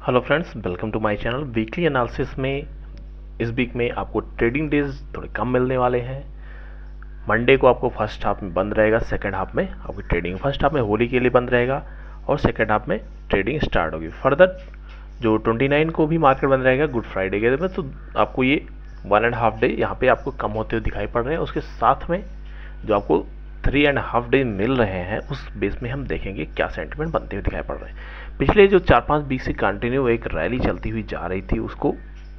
Hello friends welcome to my channel weekly analysis में, इस week में आपको ट्रेडिंग डेज़ थोड़े कम मिलने वाले हैं। मंडे को आपको फ़र्स्ट हाफ़ में बंद रहेगा सेकंड हाफ़ में आपकी ट्रेडिंग फ़र्स्ट हाफ़ में, होली के लिए बंद रहेगा और सेकंड हाफ़ में ट्रेडिंग स्टार्ट होगी। फर्दर जो 29 को भी मार्केट बंद रहेगा गुड फ्राइडे के दिन तो आपको ये वन एंड हाफ़ डे यहाँ पर आपको कम होते हुए दिखाई पड़ रहे हैं। उसके साथ में जो आपको थ्री एंड हाफ़ डे मिल रहे हैं, उस बेस में हम देखेंगे क्या सेंटिमेंट बनते हुए दिखाई पड़ रहे हैं। पिछले जो चार पाँच वीक से कंटिन्यू एक रैली चलती हुई जा रही थी, उसको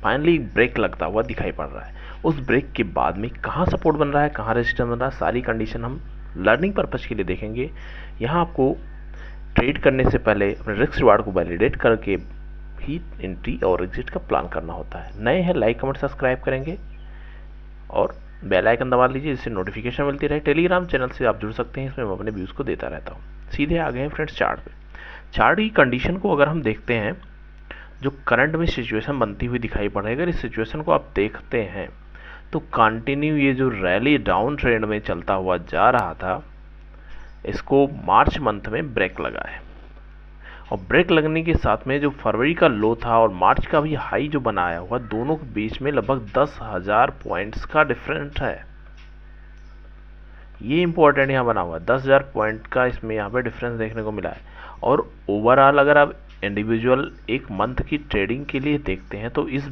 फाइनली ब्रेक लगता हुआ दिखाई पड़ रहा है। उस ब्रेक के बाद में कहाँ सपोर्ट बन रहा है, कहाँ रजिस्टर बन रहा है, सारी कंडीशन हम लर्निंग पर्पज़ के लिए देखेंगे। यहाँ आपको ट्रेड करने से पहले अपने रिस्क रिवार्ड को वैलिडेट करके ही एंट्री और एग्जिट का प्लान करना होता है। नए हैं लाइक कमेंट सब्सक्राइब करेंगे और बेल आइकन दबा लीजिए, जिससे नोटिफिकेशन मिलती रहे। टेलीग्राम चैनल से आप जुड़ सकते हैं, इसमें मैं अपने व्यूज़ को देता रहता हूँ। सीधे आ गए हैं फ्रेंड्स चार्ट पे। चार्ट की कंडीशन को अगर हम देखते हैं, जो करंट में सिचुएशन बनती हुई दिखाई पड़ रही है, अगर इस सिचुएशन को आप देखते हैं तो कंटिन्यू ये जो रैली डाउन ट्रेंड में चलता हुआ जा रहा था, इसको मार्च मंथ में ब्रेक लगा है। और ब्रेक लगने के साथ में जो फरवरी का लो था और मार्च का भी हाई जो बनाया हुआ, दोनों के बीच में लगभग दस हज़ार पॉइंट्स का डिफरेंस है। ये इंपॉर्टेंट यहाँ बना हुआ है। दस हज़ार पॉइंट का इसमें यहाँ पे डिफरेंस देखने को मिला है। और ओवरऑल अगर आप इंडिविजुअल एक मंथ की ट्रेडिंग के लिए देखते हैं तो इस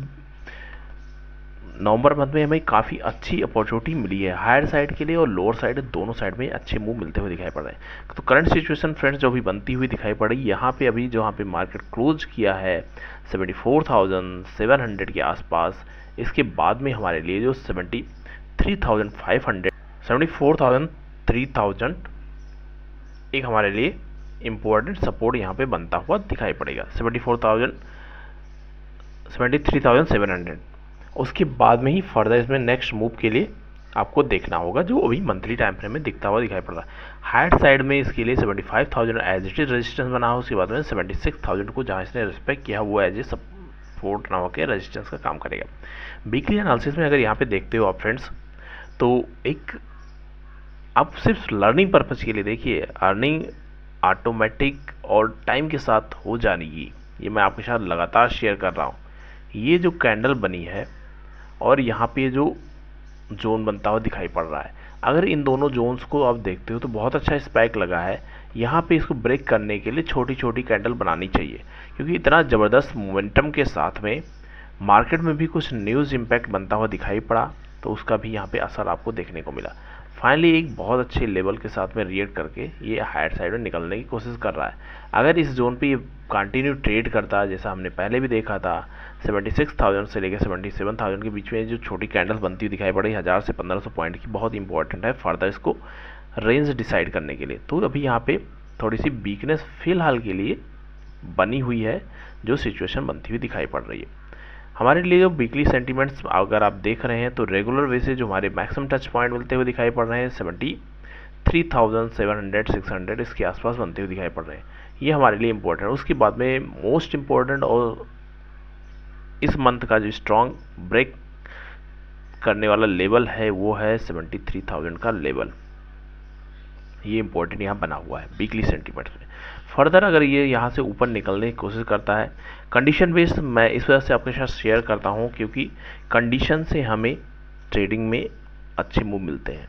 नवंबर मंथ में हमें काफ़ी अच्छी अपॉर्चुनिटी मिली है। हायर साइड के लिए और लोअर साइड दोनों साइड में अच्छे मूव मिलते हुए दिखाई पड़ रहे हैं। तो करंट सिचुएशन फ्रेंड्स जो अभी बनती हुई दिखाई पड़ रही यहाँ पे अभी जो यहाँ पे मार्केट क्लोज किया है 74,700 के आसपास इसके बाद में हमारे लिए जो 73,500 74,000 एक हमारे लिए इम्पोर्टेंट सपोर्ट यहाँ पे बनता हुआ दिखाई पड़ेगा। 74,000 73,700 उसके बाद में ही फर्दर इसमें नेक्स्ट मूव के लिए आपको देखना होगा जो अभी मंथली टाइम फ्रेम में दिखता हुआ दिखाई पड़ रहा है। हाइट साइड में इसके लिए 75,000 एज इट इज़ रेजिस्टेंस बना हो उसके बाद में 76,000 को जहाँ इसने रिस्पेक्ट किया वो एज ए सपोर्ट ना होकर रेजिस्टेंस का काम करेगा। वीकली एनालिसिस में अगर यहाँ पे देखते हो आप फ्रेंड्स तो एक आप सिर्फ़ लर्निंग पर्पज़ के लिए देखिए अर्निंग ऑटोमेटिक और टाइम के साथ हो जाएगी। ये मैं आपके साथ लगातार शेयर कर रहा हूँ। ये जो कैंडल बनी है और यहाँ पे जो जोन बनता हुआ दिखाई पड़ रहा है। अगर इन दोनों जोन्स को आप देखते हो तो बहुत अच्छा स्पाइक लगा है। यहाँ पे इसको ब्रेक करने के लिए छोटी छोटी कैंडल बनानी चाहिए, क्योंकि इतना ज़बरदस्त मोमेंटम के साथ में मार्केट में भी कुछ न्यूज़ इम्पैक्ट बनता हुआ दिखाई पड़ा तो उसका भी यहाँ पे असर आपको देखने को मिला। फाइनली एक बहुत अच्छे लेवल के साथ में रिएक्ट करके ये हायर साइड में निकलने की कोशिश कर रहा है। अगर इस जोन पे ये कंटिन्यू ट्रेड करता है जैसा हमने पहले भी देखा था 76,000 से लेकर 77,000 के बीच में जो छोटी कैंडल्स बनती हुई दिखाई पड़ी हज़ार से 1500 पॉइंट की बहुत इंपॉर्टेंट है फर्दर इसको रेंज डिसाइड करने के लिए। तो अभी यहाँ पर थोड़ी सी वीकनेस फ़िलहाल के लिए बनी हुई है जो सिचुएशन बनती हुई दिखाई पड़ रही है। हमारे लिए जो वीकली सेंटीमेंट्स अगर आप देख रहे हैं तो रेगुलर वे से जो हमारे मैक्सिमम टच पॉइंट मिलते हुए दिखाई पड़ रहे हैं seventy three thousand seven hundred six hundred इसके आसपास बनते हुए दिखाई पड़ रहे हैं। ये हमारे लिए इम्पोर्टेंट है। उसके बाद में मोस्ट इम्पोर्टेंट और इस मंथ का जो स्ट्रॉन्ग ब्रेक करने वाला लेवल है, वो है सेवेंटी थ्री थाउज़ेंड का लेवल ये इंपॉर्टेंट यहाँ बना हुआ है वीकली सेंटीमीटर में। फर्दर अगर ये यहाँ से ऊपर निकलने की कोशिश करता है कंडीशन बेस्ड मैं इस वजह से आपके साथ शेयर करता हूँ क्योंकि कंडीशन से हमें ट्रेडिंग में अच्छे मूव मिलते हैं।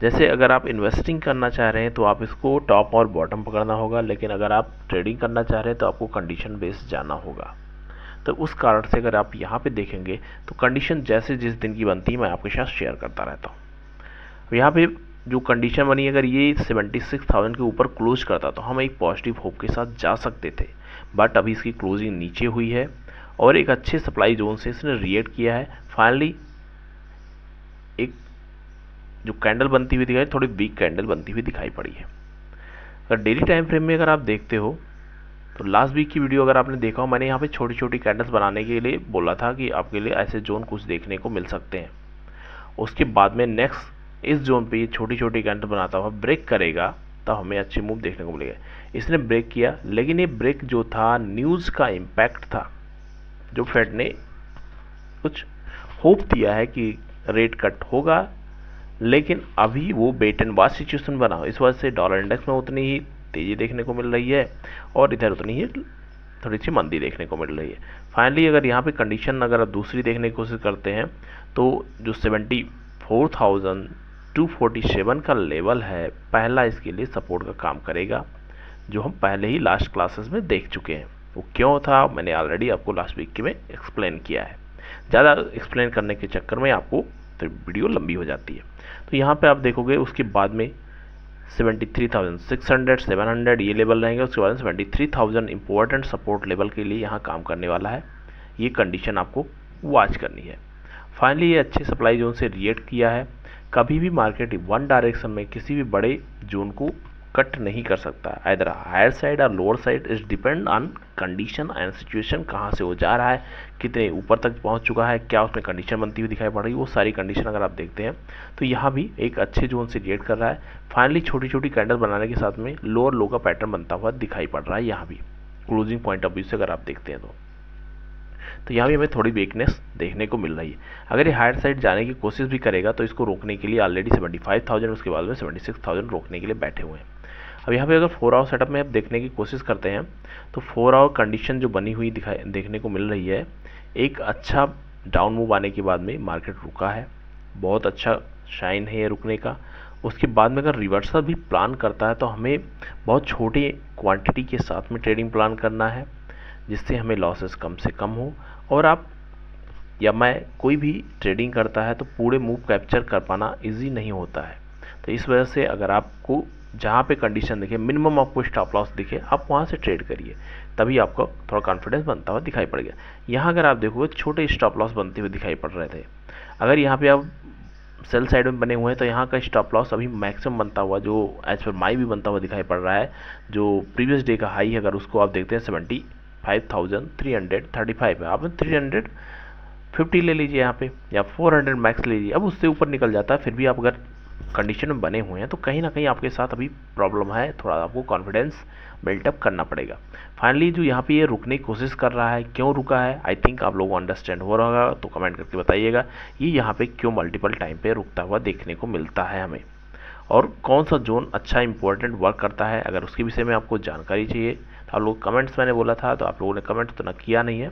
जैसे अगर आप इन्वेस्टिंग करना चाह रहे हैं तो आप इसको टॉप और बॉटम पकड़ना होगा, लेकिन अगर आप ट्रेडिंग करना चाह रहे हैं तो आपको कंडीशन बेस्ड जाना होगा। तो उस कारण से अगर आप यहाँ पे देखेंगे तो कंडीशन जैसे जिस दिन की बनती है, मैं आपके साथ शेयर करता रहता हूँ। यहाँ पे जो कंडीशन बनी अगर ये 76,000 के ऊपर क्लोज करता तो हम एक पॉजिटिव होप के साथ जा सकते थे। बट अभी इसकी क्लोजिंग नीचे हुई है और एक अच्छे सप्लाई जोन से इसने रिएक्ट किया है। फाइनली एक जो कैंडल बनती हुई दिखाई थोड़ी वीक कैंडल बनती हुई दिखाई पड़ी है। अगर डेली टाइम फ्रेम में अगर आप देखते हो तो लास्ट वीक की वीडियो अगर आपने देखा हो मैंने यहाँ पे छोटी छोटी कैंडल्स बनाने के लिए बोला था कि आपके लिए ऐसे जोन कुछ देखने को मिल सकते हैं। उसके बाद में नेक्स्ट इस जोन पे ये छोटी छोटी कैंडल बनाता हुआ ब्रेक करेगा तो हमें अच्छी मूव देखने को मिलेगा। इसने ब्रेक किया, लेकिन ये ब्रेक जो था न्यूज़ का इम्पैक्ट था। जो फेड ने कुछ होप दिया है कि रेट कट होगा, लेकिन अभी वो बेट एंड वाच सिचुएशन बना इस वजह से डॉलर इंडेक्स में उतनी ही तेज़ी देखने को मिल रही है, और इधर उतनी ही थोड़ी सी मंदी देखने को मिल रही है। फाइनली अगर यहाँ पे कंडीशन अगर आप दूसरी देखने की कोशिश करते हैं तो जो seventy four thousand two forty seven का लेवल है पहला इसके लिए सपोर्ट का काम करेगा जो हम पहले ही लास्ट क्लासेस में देख चुके हैं। वो क्यों था मैंने ऑलरेडी आपको लास्ट वीक में एक्सप्लेन किया है। ज़्यादा एक्सप्लेन करने के चक्कर में आपको फिर वीडियो लंबी हो जाती है। तो यहाँ पे आप देखोगे उसके बाद में 73,600 700 ये लेवल रहेंगे उसके बाद seventy three thousand important support level के लिए यहाँ काम करने वाला है। ये कंडीशन आपको वॉच करनी है। फाइनली ये अच्छे सप्लाई जोन से रिएक्ट किया है। कभी भी मार्केट वन डायरेक्शन में किसी भी बड़े जोन को कट नहीं कर सकता। इधर हायर साइड और lower side is depend on condition and situation कहाँ से वो जा रहा है, कितने ऊपर तक पहुँच चुका है, क्या उसमें कंडीशन बनती हुई दिखाई पड़ रही है, वो सारी कंडीशन अगर आप देखते हैं तो यहाँ भी एक अच्छे जोन से रिएक्ट कर रहा है। फाइनली छोटी छोटी कैंडल बनाने के साथ में लोअर लो का पैटर्न बनता हुआ दिखाई पड़ रहा है यहाँ भी। क्लोजिंग पॉइंट ऑफ़ व्यू से अगर आप देखते हैं तो। तो यहाँ भी हमें थोड़ी वीकनेस देखने को मिल रही है। अगर ये हायर साइड जाने की कोशिश भी करेगा तो इसको रोकने के लिए ऑलरेडी सेवेंटी फाइव थाउज़ेंड उसके बाद में सेवेंटी सिक्स थाउज़ेंड रोकने के लिए बैठे हुए हैं। अब यहाँ पे अगर फोर आवर सेटअप में आप देखने की कोशिश करते हैं तो फोर आवर कंडीशन जो बनी हुई दिखाई, देखने को मिल रही है, एक अच्छा डाउन मूव आने के बाद में मार्केट रुका है। बहुत अच्छा शाइन है ये रुकने का। उसके बाद में अगर रिवर्सल भी प्लान करता है तो हमें बहुत छोटी क्वांटिटी के साथ में ट्रेडिंग प्लान करना है। जिससे हमें लॉसेस कम से कम हो। और आप, या मैं कोई भी ट्रेडिंग करता है तो पूरे मूव कैप्चर कर पाना इजी नहीं होता है। तो इस वजह से अगर आपको जहाँ पे कंडीशन दिखे मिनिमम आपको स्टॉप लॉस दिखे, आप वहाँ से ट्रेड करिए। तभी आपको थोड़ा कॉन्फिडेंस बनता हुआ दिखाई पड़ गया। यहाँ अगर आप देखोगे, छोटे स्टॉप लॉस बनते हुए दिखाई पड़ रहे थे। अगर यहाँ पे आप सेल साइड में बने हुए हैं तो यहाँ का स्टॉप लॉस अभी मैक्सिमम बनता हुआ, जो एज पर माई भी बनता हुआ दिखाई पड़ रहा है। जो प्रीवियस डे का हाई है, अगर उसको आप देखते हैं seventy five thousand three hundred thirty five है। आप थ्री हंड्रेड फिफ्टी ले लीजिए यहाँ पे, या फोर हंड्रेड मैक्स ले लीजिए। अब उससे ऊपर निकल जाता है, फिर भी आप अगर कंडीशन में बने हुए हैं तो कहीं ना कहीं आपके साथ अभी प्रॉब्लम है। थोड़ा आपको कॉन्फिडेंस बिल्टअप करना पड़ेगा। फाइनली जो यहाँ पे ये रुकने की कोशिश कर रहा है, क्यों रुका है आई थिंक आप लोगों को अंडरस्टैंड हो रहा होगा तो कमेंट करके बताइएगा। ये यहाँ पे क्यों मल्टीपल टाइम पे रुकता हुआ देखने को मिलता है हमें। और कौन सा जोन अच्छा इंपॉर्टेंट वर्क करता है, अगर उसके विषय में आपको जानकारी चाहिए तो आप लोग कमेंट्स मैंने बोला था तो आप लोगों ने कमेंट तो किया नहीं है।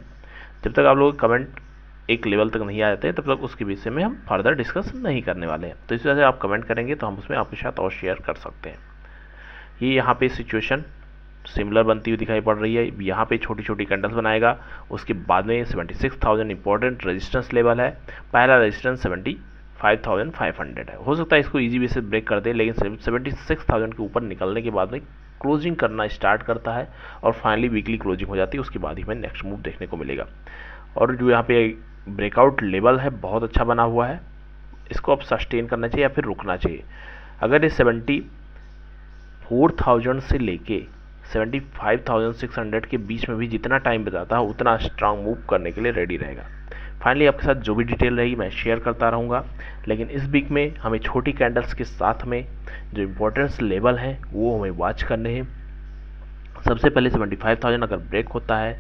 जब तक आप लोग कमेंट एक लेवल तक नहीं आ जाते, तब तक उसके विषय में हम फर्दर डिस्कस नहीं करने वाले हैं। तो इस वजह से आप कमेंट करेंगे तो हम उसमें आपके साथ और शेयर कर सकते हैं। ये यहाँ पे सिचुएशन सिमिलर बनती हुई दिखाई पड़ रही है। यहाँ पे छोटी छोटी कैंडल्स बनाएगा। उसके बाद में seventy six thousand important resistance level है। पहला resistance seventy five thousand five hundred है। हो सकता है इसको इजी वे से ब्रेक कर दे, लेकिन सेवेंटी सिक्स थाउज़ेंड के ऊपर निकलने के बाद में क्लोजिंग करना स्टार्ट करता है और फाइनली वीकली क्लोजिंग हो जाती है, उसके बाद ही हमें नेक्स्ट मूव देखने को मिलेगा। और जो यहाँ पे ब्रेकआउट लेवल है, बहुत अच्छा बना हुआ है। इसको अब सस्टेन करना चाहिए या फिर रुकना चाहिए? अगर ये सेवेंटी फोर थाउज़ेंड से लेके seventy five thousand six hundred के बीच में भी जितना टाइम बताता है, उतना स्ट्रांग मूव करने के लिए रेडी रहेगा। फाइनली आपके साथ जो भी डिटेल रहेगी, मैं शेयर करता रहूँगा। लेकिन इस वीक में हमें छोटी कैंडल्स के साथ में जो इम्पोर्टेंस लेवल हैं, वो हमें वॉच करने हैं। सबसे पहले सेवेंटी फाइव थाउज़ेंड अगर ब्रेक होता है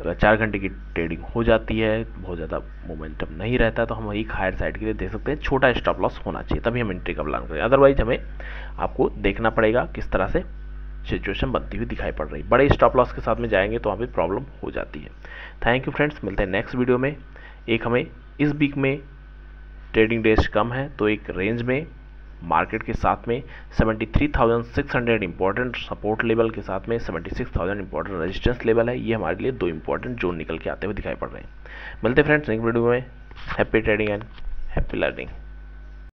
अगर चार घंटे की ट्रेडिंग हो जाती है, बहुत ज़्यादा मोमेंटम नहीं रहता तो हम एक हायर साइड के लिए देख सकते हैं। छोटा स्टॉप लॉस होना चाहिए, तभी हम एंट्री का प्लान करें अदरवाइज़ हमें आपको देखना पड़ेगा किस तरह से सिचुएशन बनती हुई दिखाई पड़ रही। बड़े स्टॉप लॉस के साथ में जाएँगे तो वहाँ पर प्रॉब्लम हो जाती है। थैंक यू फ्रेंड्स मिलते हैं नेक्स्ट वीडियो में। एक हमें इस वीक में ट्रेडिंग डेज़ कम है तो एक रेंज में मार्केट के साथ में 73,600 इंपॉर्टेंट सपोर्ट लेवल के साथ में 76,000 इंपॉर्टेंट रजिस्टेंस लेवल है। ये हमारे लिए दो इंपॉर्टेंट जोन निकल के आते हुए दिखाई पड़ रहे हैं। मिलते फ्रेंड्स नेक्स्ट वीडियो में। Happy trading and happy learning